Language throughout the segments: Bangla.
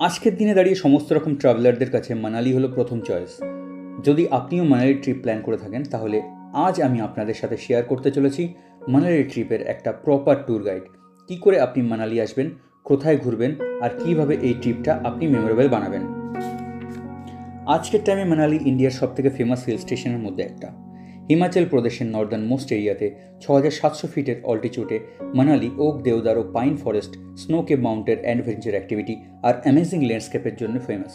আজকের দিনে দাঁড়িয়ে সমস্ত রকম ট্রাভেলারদের কাছে মানালি হলো প্রথম চয়েস যদি আপনিও মানালি ট্রিপ প্ল্যান করে থাকেন, তাহলে আজ আমি আপনাদের সাথে শেয়ার করতে চলেছি মানালি ট্রিপের একটা প্রপার ট্যুর গাইড কী করে আপনি মানালি আসবেন, কোথায় ঘুরবেন, আর কীভাবে এই ট্রিপটা আপনি মেমোরেবল বানাবেন? আজকের টাইমে মানালি ইন্ডিয়ার সবথেকে ফেমাস হিল স্টেশনের মধ্যে একটা। হিমাচল প্রদেশের নর্দার্ন মোস্ট এরিয়াতে ছ হাজার সাতশো ফিটের অল্টিচিউডে মানালি, ওক, দেওদার ও পাইন ফরেস্ট স্নো কেপ মাউন্টের অ্যাডভেঞ্চার অ্যাক্টিভিটি আর অ্যামেজিং ল্যান্ডস্কেপের জন্য ফেমাস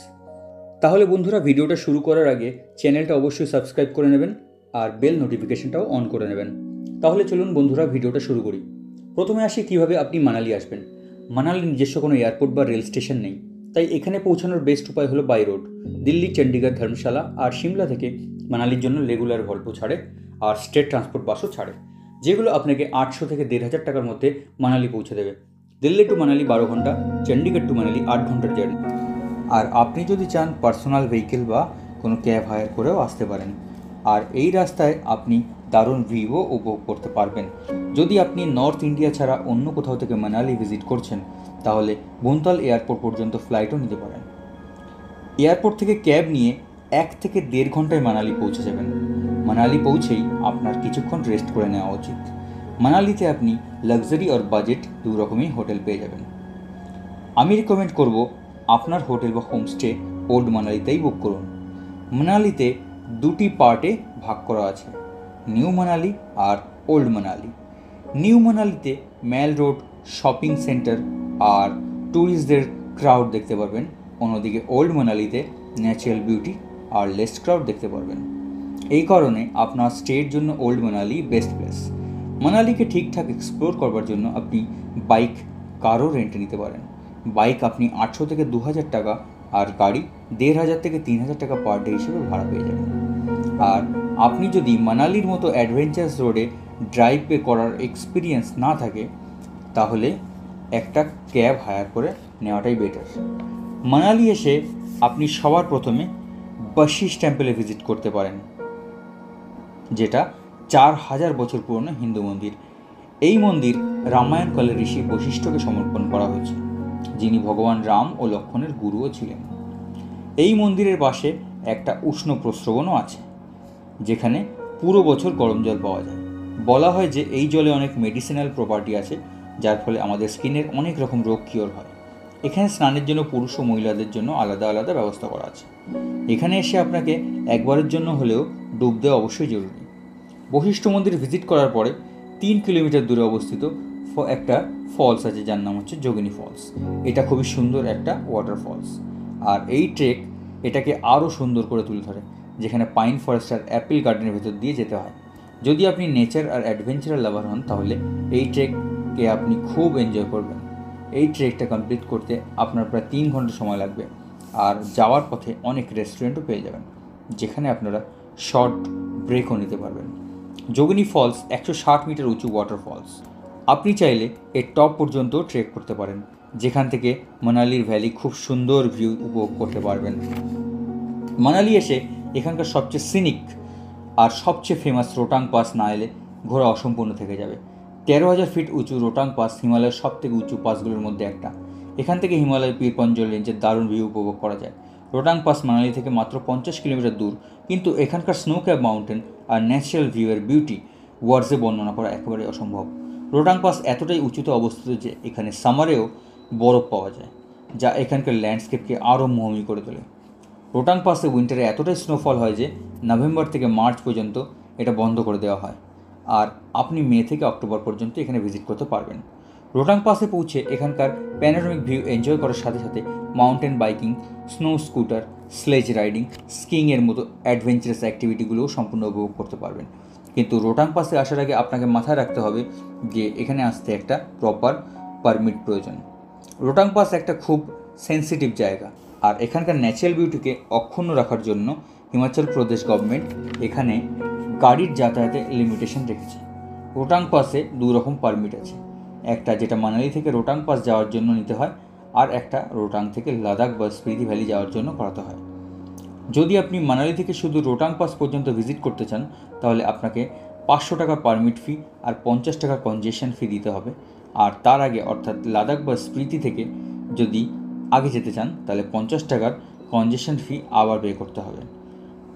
তাহলে বন্ধুরা, ভিডিওটা শুরু করার আগে চ্যানেলটা অবশ্যই সাবস্ক্রাইব করে নেবেন আর বেল নোটিফিকেশনটাও অন করে নেবেন। তাহলে চলুন বন্ধুরা, ভিডিওটা শুরু করি। প্রথমে আসি কীভাবে আপনি মানালি আসবেন। মানালির নিজস্ব কোনো এয়ারপোর্ট বা রেল স্টেশন নেই। তাই এখানে পৌঁছানোর বেস্ট উপায় হলো বাই রোড দিল্লি চণ্ডীগড় ধর্মশালা আর সিমলা থেকে মানালির জন্য রেগুলার ভল্পো ছাড়ে আর স্টেট ট্রান্সপোর্ট বাসও ছাড়ে। যেগুলো আপনাকে আটশো থেকে দেড় হাজার টাকার মধ্যে মানালি পৌঁছে দেবে। দিল্লি টু মানালি বারো ঘণ্টা চণ্ডীগড় টু মানালি আট ঘণ্টার জার্নি। আর আপনি যদি চান পার্সোনাল ভেহিকেল বা কোনো ক্যাব হায়ার করেও আসতে পারেন। আর এই রাস্তায় আপনি দারুণ ভিউও উপভোগ করতে পারবেন। যদি আপনি নর্থ ইন্ডিয়া ছাড়া অন্য কোথাও থেকে মানালি ভিজিট করছেন, তাহলে বনতাল এয়ারপোর্ট পর্যন্ত ফ্লাইটও নিতে পারেন। এয়ারপোর্ট থেকে ক্যাব নিয়ে এক থেকে দেড় ঘন্টায় মানালি পৌঁছে যাবেন। মানালি পৌঁছেই আপনার কিছুক্ষণ রেস্ট করে নেওয়া উচিত। মানালিতে আপনি লাক্সারি আর বাজেট দু রকমই হোটেল পেয়ে যাবেন। আমি রেকমেন্ড করব আপনার হোটেল বা হোমস্টে ওল্ড মানালিতেই বুক করুন। মানালিতে দুটি পার্টে ভাগ করা আছে নিউ মানালি আর ওল্ড মানালি। নিউ মানালিতে ম্যাল রোড শপিং সেন্টার আর ট্যুরিস্টদের ক্রাউড দেখতে পারবেন। অন্যদিকে ওল্ড মানালিতে ন্যাচারাল বিউটি আর লেস ক্রাউড দেখতে পারবেন। এই কারণে আপনার স্টের জন্য ওল্ড মানালি বেস্ট প্লেস মানালিকে ঠিকঠাক এক্সপ্লোর করবার জন্য আপনি বাইক কারও রেন্টে নিতে পারেন। বাইক আপনি আটশো থেকে দু হাজার টাকা আর গাড়ি দেড় হাজার থেকে তিন হাজার টাকা পার ডে হিসেবে ভাড়া পেয়ে যাবেন। আর আপনি যদি মানালির মতো অ্যাডভেঞ্চার্স রোডে ড্রাইভ পে করার এক্সপিরিয়েন্স না থাকে, তাহলে একটা ক্যাব হায়ার করে নেওয়াটাই বেটার মানালি এসে আপনি সবার প্রথমে বশিস টেম্পলে ভিজিট করতে পারেন, যেটা চার হাজার বছর পুরনো হিন্দু মন্দির। এই মন্দির রামায়ণ রামায়ণকালে ঋষি বশিষ্ঠকে সমর্পণ করা হয়েছে, যিনি ভগবান রাম ও লক্ষণের গুরুও ছিলেন। এই মন্দিরের পাশে একটা উষ্ণ প্রস্রবণও আছে, যেখানে পুরো বছর গরম জল পাওয়া যায়। বলা হয় যে এই জলে অনেক মেডিসিনাল প্রপার্টি আছে, যার ফলে আমাদের স্কিনের অনেক রকম রোগ কিওর হয়। এখানে স্নানের জন্য পুরুষ ও মহিলাদের জন্য আলাদা আলাদা ব্যবস্থা করা আছে। এখানে এসে আপনাকে একবারের জন্য হলেও ডুব দেওয়া অবশ্যই জরুরি। বশিষ্ঠ মন্দির ভিজিট করার পরে তিন কিলোমিটার দূরে অবস্থিত একটা ফলস আছে, যার নাম হচ্ছে যোগিনী ফলস। এটা খুবই সুন্দর একটা ওয়াটার ফলস। আর এই ট্রেক এটাকে আরও সুন্দর করে তুলে ধরে, যেখানে পাইন ফরেস্ট আর অ্যাপেল গার্ডেনের ভেতর দিয়ে যেতে হয়। যদি আপনি নেচার আর অ্যাডভেঞ্চার লাভার হন, তাহলে এই ট্রেককে আপনি খুব এনজয় করবেন। এই ট্রেকটা কমপ্লিট করতে আপনার প্রায় তিন ঘণ্টা সময় লাগবে। আর যাওয়ার পথে অনেক রেস্টুরেন্টও পেয়ে যাবেন, যেখানে আপনারা শর্ট ব্রেকও নিতে পারবেন। যোগিনী ফলস একশো ষাট মিটার উঁচু ওয়াটার ফলস আপনি চাইলে এর টপ পর্যন্ত ট্রেক করতে পারেন, যেখান থেকে মানালির ভ্যালি খুব সুন্দর ভিউ উপভোগ করতে পারবেন। মানালি এসে এখানকার সবচেয়ে সিনিক আর সবচেয়ে ফেমাস রোটাং পাস না এলে ঘোরা অসম্পূর্ণ থেকে যাবে। তেরো হাজার ফিট উঁচু রোটাং পাস হিমালয়ের সব থেকে উঁচু পাসগুলোর মধ্যে একটা। এখান থেকে হিমালয় পীরপঞ্জল রেঞ্জের দারুণ ভিউ উপভোগ করা যায়। রোটাং পাস মানালি থেকে মাত্র পঞ্চাশ কিলোমিটার দূর, কিন্তু এখানকার স্নো ক্যাব মাউন্টেন আর ন্যাচারাল ভিউয়ের বিউটি ওয়ার্ডসে বর্ণনা করা একেবারে অসম্ভব। রোটাং পাস এতটাই উঁচুতে অবস্থিত যে এখানে সামারেও বরফ পাওয়া যায়, যা এখানকার ল্যান্ডস্কেপকে আরও মোহমী করে তোলে। রোটাং পাসে উইন্টারে এতটাই স্নোফল হয় যে নভেম্বর থেকে মার্চ পর্যন্ত এটা বন্ধ করে দেওয়া হয়। আর আপনি মে থেকে অক্টোবর পর্যন্ত এখানে ভিজিট করতে পারবেন। রোটাং পাসে পৌঁছে এখানকার প্যানোরামিক ভিউ এনজয় করার সাথে সাথে mountain biking snow scooter sledge riding স্কিংয়ের মতো অ্যাডভেঞ্চারাস অ্যাক্টিভিটিগুলোও সম্পূর্ণ উপভোগ করতে পারবেন। কিন্তু রোটাং পাসে আসার আগে আপনাকে মাথায় রাখতে হবে যে এখানে আসতে একটা প্রপার পারমিট প্রয়োজন। রোটাং পাস একটা খুব সেন্সিটিভ জায়গা আর এখানকার ন্যাচারাল বিউটিকে অক্ষুণ্ণ রাখার জন্য হিমাচল প্রদেশ গভর্নমেন্ট এখানে গাড়ির যাতায়াতে লিমিটেশন রেখেছে। রোটাং পাসে দু রকম পারমিট আছে। একটা যেটা মানালি থেকে রোটাং পাস যাওয়ার জন্য নিতে হয়, আর একটা রোটাং থেকে লাদাখ বা স্পিতি ভ্যালি যাওয়ার জন্য করাতে হয়। যদি আপনি মানালি থেকে শুধু রোটাং পাস পর্যন্ত ভিজিট করতে চান, তাহলে আপনাকে পাঁচশো টাকা পারমিট ফি আর পঞ্চাশ টাকা কনজেশন ফি দিতে হবে। আর তার আগে অর্থাৎ লাদাখ বা স্মৃতি থেকে যদি আগে যেতে চান, তাহলে পঞ্চাশ টাকার কনজেশন ফি আবার পে করতে হবে।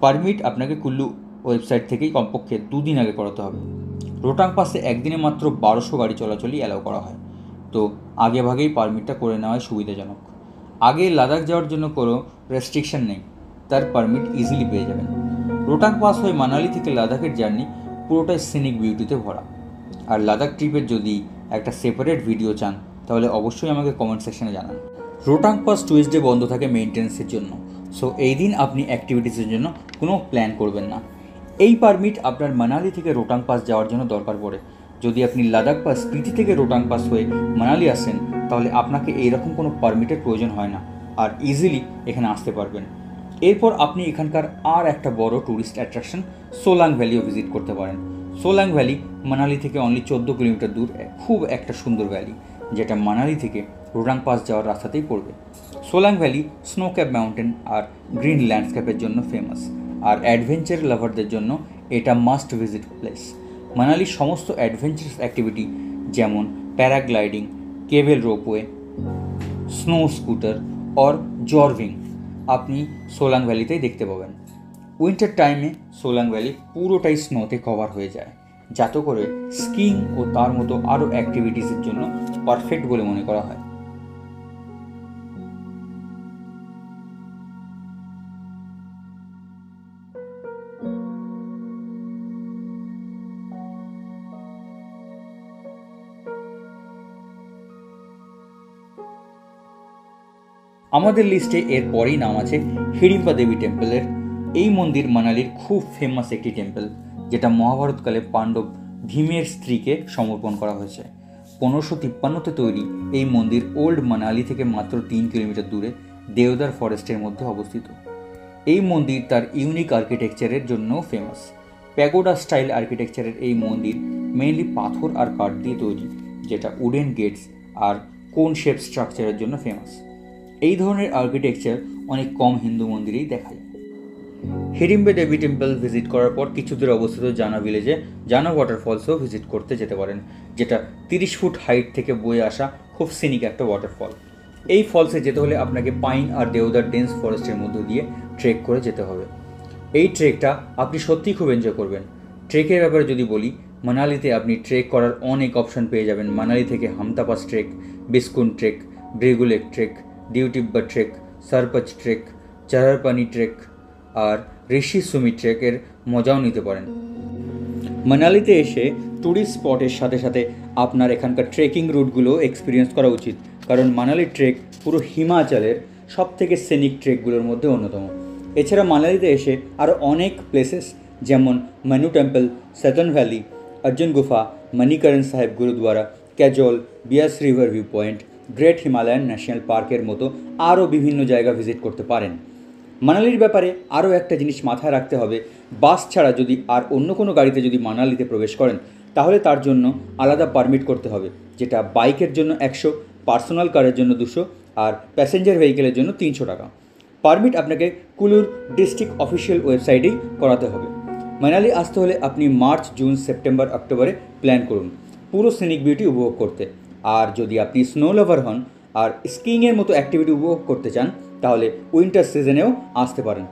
পারমিট আপনাকে কুল্লু ওয়েবসাইট থেকেই কমপক্ষে দুদিন আগে করাতে হবে। রোটাং পাসে একদিনে মাত্র বারোশো গাড়ি চলাচলই অ্যালাউ করা হয়। তো আগে ভাগেই পারমিটটা করে নেওয়াই সুবিধাজনক। আগে লাদাখ যাওয়ার জন্য কোনো রেস্ট্রিকশন নেই। তার পারমিট ইজিলি পেয়ে যাবেন। রোটাং পাস হয়ে মানালি থেকে লাদাখের জার্নি পুরোটাই সিনিক বিউটিতে ভরা। আর লাদাখ ট্রিপের যদি একটা সেপারেট ভিডিও চান, তাহলে অবশ্যই আমাকে কমেন্ট সেকশনে জানান। রোটাং পাস টুইসডে বন্ধ থাকে মেনটেন্সের জন্য। সো এই দিন আপনি অ্যাক্টিভিটিসের জন্য কোনো প্ল্যান করবেন না। এই পারমিট আপনার মানালি থেকে রোটাং পাস যাওয়ার জন্য দরকার পড়ে। যদি আপনি লাদাখ বা স্পিতি থেকে রোটাং পাস হয়ে মানালি আসেন, তাহলে আপনাকে এইরকম কোনো পারমিটের প্রয়োজন হয় না আর ইজিলি এখানে আসতে পারবেন। এরপর আপনি এখানকার আর একটা বড় ট্যুরিস্ট অ্যাট্রাকশন সোলাং ভ্যালিও ভিজিট করতে পারেন। সোলাং ভ্যালি মানালি থেকে অনলি চোদ্দ কিলোমিটার দূর, খুব একটা সুন্দর ভ্যালি যেটা মানালি থেকে রোটাং পাস যাওয়ার রাস্তাতেই পড়বে। Solang valley snow cap mountain আর গ্রিন ল্যান্ডস্কেপের জন্য ফেমাস আর অ্যাডভেঞ্চার লাভারদের জন্য এটা মাস্ট ভিজিট প্লেস মানালির সমস্ত অ্যাডভেঞ্চারাস অ্যাক্টিভিটি যেমন paragliding cable ropeway snow scooter or zorbing আপনি সোলাং ভ্যালিতেই দেখতে পাবেন। উইন্টার টাইমে সোলাং ভ্যালি পুরোটাই স্নোতে কভার হয়ে যায়। যাতে করে স্কিং ও তার মতো আরও অ্যাক্টিভিটিসের জন্য পারফেক্ট বলে মনে করা হয়। আমাদের লিস্টে এর পরেই নাম আছে হিড়িম্পা দেবী টেম্পলের এই মন্দির মানালির খুব ফেমাস একটি টেম্পল যেটা মহাভারতকালে পাণ্ডব ভীমের স্ত্রীকে সমর্পণ করা হয়েছে। পনেরোশো তিপ্পান্নতে তৈরি এই মন্দির ওল্ড মানালি থেকে মাত্র তিন কিলোমিটার দূরে দেওদার ফরেস্টের মধ্যে অবস্থিত। এই মন্দির তার ইউনিক আর্কিটেকচারের জন্যও ফেমাস প্যাগোডা স্টাইল আর্কিটেকচারের এই মন্দির মেইনলি পাথর আর কাঠ দিয়ে তৈরি, যেটা উডেন গেটস আর কোন শেপ স্ট্রাকচারের জন্য ফেমাস এই ধরনের আর্কিটেকচার অনেক কম হিন্দু মন্দিরেই দেখা যায়। হিড়িম্বে দেবী টেম্পল ভিজিট করার পর কিছু দূরে অবস্থিত জানা ভিলেজে জানা ওয়াটারফলসও ভিজিট করতে যেতে পারেন, যেটা তিরিশ ফুট হাইট থেকে বয়ে আসা খুব সিনিক একটা ওয়াটারফল এই ফলসে যেতে হলে আপনাকে পাইন আর দেওদার ডেন্স ফরেস্টের মধ্য দিয়ে ট্রেক করে যেতে হবে। এই ট্রেকটা আপনি সত্যিই খুব এনজয় করবেন। ট্রেকের ব্যাপারে যদি বলি, মানালিতে আপনি ট্রেক করার অনেক অপশন পেয়ে যাবেন। মানালি থেকে Hampta Pass trek বিস্কুন trek Bhrigu lake trek Deo Tibba trek সারপচ trek চারারপানি ট্রেক আর ঋষি সুমি ট্রেকের মজাও নিতে পারেন। মানালিতে এসে ট্যুরিস্ট স্পটের সাথে সাথে আপনার এখানকার ট্রেকিং রুটগুলো এক্সপিরিয়েন্স করা উচিত। কারণ মানালি ট্রেক পুরো হিমাচলের সব থেকে সেনিক ট্রেকগুলোর মধ্যে অন্যতম। এছাড়া মানালিতে এসে আরও অনেক প্লেসেস যেমন Manu temple Sethan valley Arjun Gufa Manikaran Sahib Gurudwara ক্যাজল Beas river view point great Himalayan national পার্কের মতো আরও বিভিন্ন জায়গা ভিজিট করতে পারেন। মানালির ব্যাপারে আরও একটা জিনিস মাথায় রাখতে হবে, বাস ছাড়া যদি আর অন্য কোনো গাড়িতে যদি মানালিতে প্রবেশ করেন, তাহলে তার জন্য আলাদা পারমিট করতে হবে, যেটা বাইকের জন্য একশো, পার্সোনাল কারের জন্য দুশো আর প্যাসেঞ্জার ভেহিকেলের জন্য তিনশো টাকা। পারমিট আপনাকে কুলুর ডিস্ট্রিক্ট অফিসিয়াল ওয়েবসাইটেই করাতে হবে। মানালি আসতে হলে আপনি মার্চ, জুন, সেপ্টেম্বর, অক্টোবরে প্ল্যান করুন। পুরো সিনিক বিউটি উপভোগ করতে। আর যদি আপনি স্নো লাভার হন আর স্কিংয়ের মতো অ্যাক্টিভিটি উপভোগ করতে চান, তাহলে উইন্টার সিজনেও আসতে পারেন।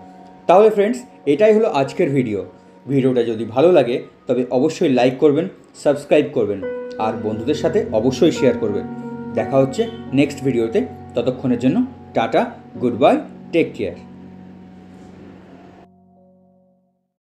তাহলে ফ্রেন্ডস এটাই হলো আজকের ভিডিও ভিডিওটা যদি ভালো লাগে, তবে অবশ্যই লাইক করবেন সাবস্ক্রাইব করবেন, আর বন্ধুদের সাথে অবশ্যই শেয়ার করবেন। দেখা হচ্ছে নেক্সট ভিডিওতে ততক্ষণের জন্য tata good bye take care